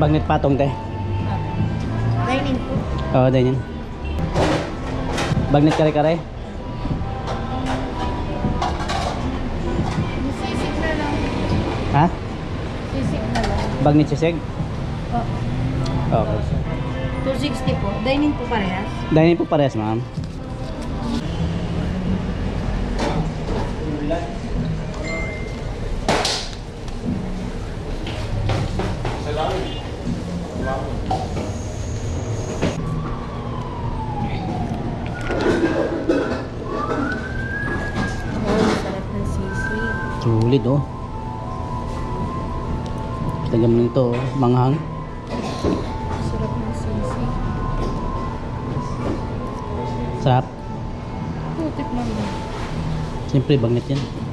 Bagnet patong te. Dining po. Oo, din yan. Bagnet kare-kare. Sisig na lang. Ha? Sisig na lang. Bagnet sisig? Oh, Okay. 260 po. Dining po parehas. Dahil po parehas, ma'am. Oh, sisig. Sulit, oh. Tagam nito, oh. manghang. Sarap ng sisig. Sarap. Putik naman. Siyempre, bagnet yan.